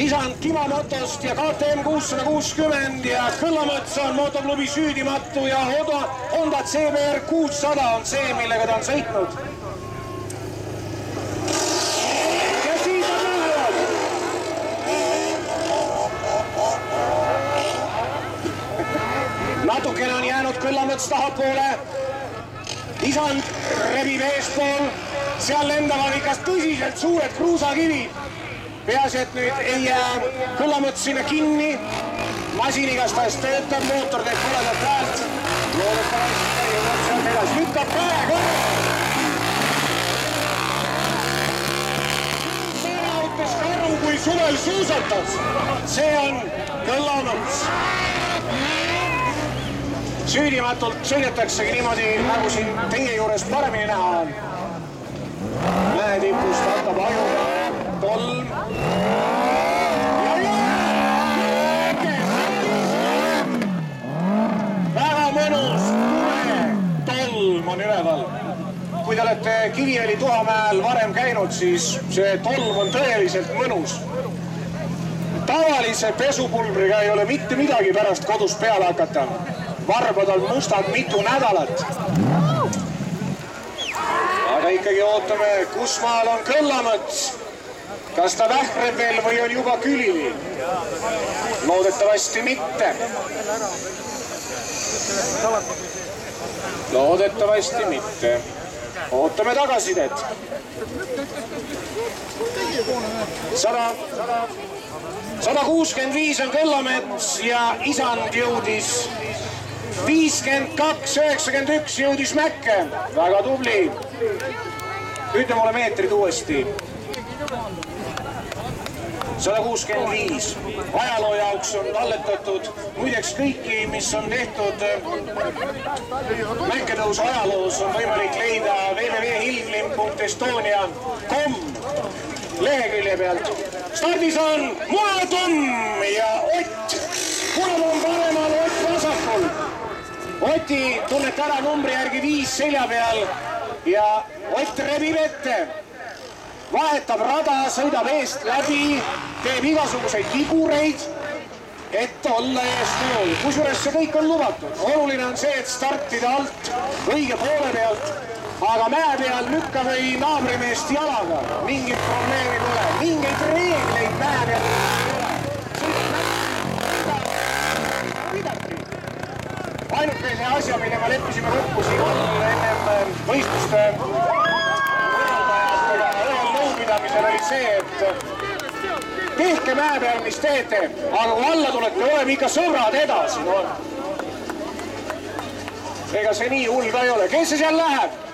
isand Kimamotost ja KTM kuussada kuuskümmend ja Kõllamets on motoklubi süüdimatu ja Honda, Honda CBR kuussada on see, millega ta on sõitnud. ja siis on lähevad. natukene on jäänud Kõllamets tahapoole. isand rebib eespool, seal lendavad ikka tõsiselt suured kruusakivid. Peaasi, et nüüd ei jää Kõllamets sinna kinni. masin igastahes töötab, mootor teeb koledat häält. loodetavasti jõuab sealt edasi, lükkab käe korra. sõnaütles karu, kui suvel suusatas. see on Kõllamets süüdimatult sõidetaksegi niimoodi, nagu siin teie juures paremini näha on. mäe tipust hakkab ajuga tolm. väga mõnus tolm on üleval. Kui te olete Kiviõli Tuhamäel varem käinud, siis see tolm on tõeliselt mõnus tavalise pesupulbriga ei ole mitte midagi pärast kodus peale hakata. varbad on mustad mitu nädalat. aga ikkagi ootame, kus maal on Kõllamets. kas ta vähkreb veel või on juba külili? loodetavasti mitte. loodetavasti mitte. Ootame tagasisidet. sada sada kuuskümmend viis on Kõllamets ja isand jõudis viiskümmend kaks, üheksakümmend üks jõudis Mäkke. väga tubli. ütle mulle meetrid uuesti. Sada kuuskümmend viis. ajaloo jaoks on talletatud muideks kõiki, mis on tehtud mäkketõusu ajaloos, on võimalik leida www.hilglim.estonia.com lehekülje pealt. stardis on Munatom ja Ott. Munatom paremal, Ott vasakul. Oti tunnete ära numbri järgi viis selja peal ja Ott rebib ette. Vahetab rada, sõidab eest läbi, teeb igasuguseid vigureid, et olla eespool. kusjuures see kõik on lubatud. oluline on see, et startida alt õige poole pealt aga mäe peal lükka või naabrimeest jalaga, mingit probleemi pole, mingeid reegleid mäe peal ainukene asja, mille me leppisime kokku siin all ennem võistluste oli see, et tehke mäe peal, mis teete, aga kui alla tulete, oleme ikka sõbrad edasi, noh. ega see nii hull ka ei ole, kes see seal läheb?